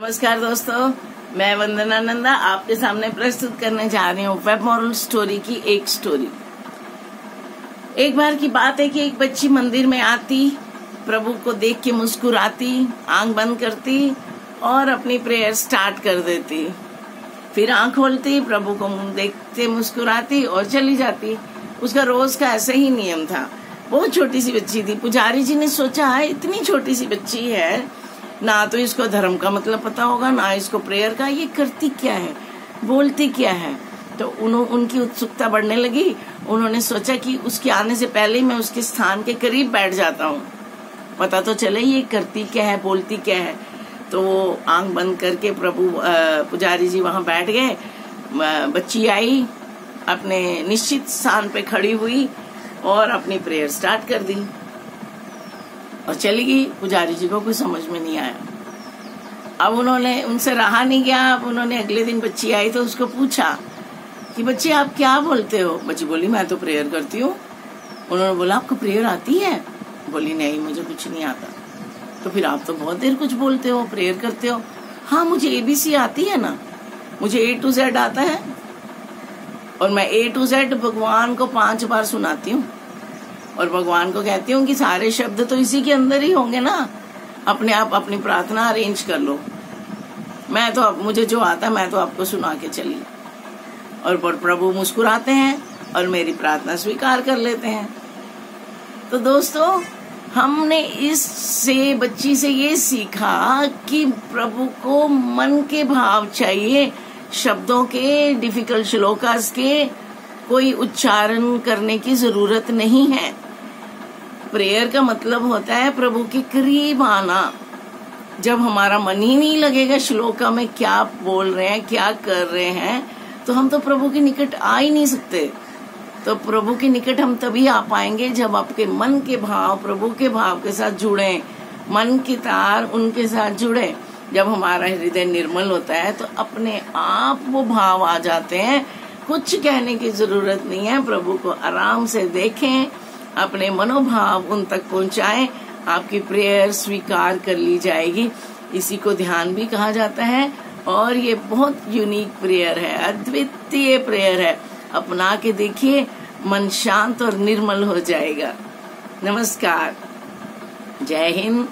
नमस्कार दोस्तों, मैं वंदना नंदा आपके सामने प्रस्तुत करने जा रही हूँ वेब मॉरल स्टोरी की एक स्टोरी एक बार की बात है कि एक बच्ची मंदिर में आती, प्रभु को देख के मुस्कुराती, आँख बंद करती और अपनी प्रेयर स्टार्ट कर देती। फिर आँख खोलती, प्रभु को देखते मुस्कुराती और चली जाती। उसका रोज का ऐसा ही नियम था। बहुत छोटी सी बच्ची थी। पुजारी जी ने सोचा इतनी छोटी सी बच्ची है ना तो इसको धर्म का मतलब पता होगा, ना इसको प्रेयर का, ये करती क्या है? बोलती क्या है? तो उन्हों उनकी उत्सुकता बढ़ने लगी। उन्होंने सोचा कि उसके आने से पहले ही मैं उसके स्थान के करीब बैठ जाता हूँ। पता तो चले ये करती क्या है, बोलती क्या है। तो वो आँख बंद करके प्रभु पुजारी जी वहाँ बैठ गए। बच्ची आई, अपने निश्चित स्थान पे खड़ी हुई और अपनी प्रेयर स्टार्ट कर दी। और चली गई। पुजारी जी को कुछ समझ में नहीं आया। अब उन्होंने, उनसे रहा नहीं गया। अब उन्होंने अगले दिन बच्ची आई तो उसको पूछा कि, बच्चे, आप क्या बोलते हो? बच्ची बोली, मैं तो प्रेयर करती हूँ। उन्होंने बोला, आपको प्रेयर आती है? बोली, नहीं, मुझे कुछ नहीं आता। तो फिर आप तो बहुत देर कुछ बोलते हो, प्रेयर करते हो। हाँ मुझे एबीसी आती है ना। मुझे ए टू जेड आता है। और मैं ए टू जेड भगवान को पाँच बार सुनाती हूँ। और भगवान को कहती हूँ कि सारे शब्द तो इसी के अंदर ही होंगे ना। अपने आप अपनी प्रार्थना अरेंज कर लो। मैं तो अब, मुझे जो आता मैं तो आपको सुना के चली। और प्रभु मुस्कुराते हैं और मेरी प्रार्थना स्वीकार कर लेते हैं। तो दोस्तों, हमने इससे बच्ची से ये सीखा कि प्रभु को मन के भाव चाहिए, शब्दों के डिफ़िकल्ट श्लोकास के, कोई उच्चारण करने की ज़रूरत नहीं है। प्रेयर का मतलब होता है प्रभु के करीब आना। जब हमारा मन ही नहीं लगेगा श्लोका में क्या बोल रहे हैं, क्या कर रहे हैं तो हम तो प्रभु के निकट आ ही नहीं सकते। तो प्रभु के निकट हम तभी आ पाएँगे जब आपके मन के भाव, प्रभु के भाव के साथ जुड़े, मन की तार उनके साथ जुड़े। जब हमारा हृदय निर्मल होता है तो अपने आप वो भाव आ जाते हैं। कुछ कहने की ज़रूरत नहीं है, प्रभु को आराम से देखें अपने मनोभाव उन तक पहुंचाएँ। आपकी प्रेयर स्वीकार कर ली जाएगी। इसी को ध्यान भी कहा जाता है। और ये बहुत यूनिक प्रेयर है। अद्वितीय प्रेयर है। अपना के देखिए, मन शांत और निर्मल हो जाएगा। नमस्कार। जय हिंद।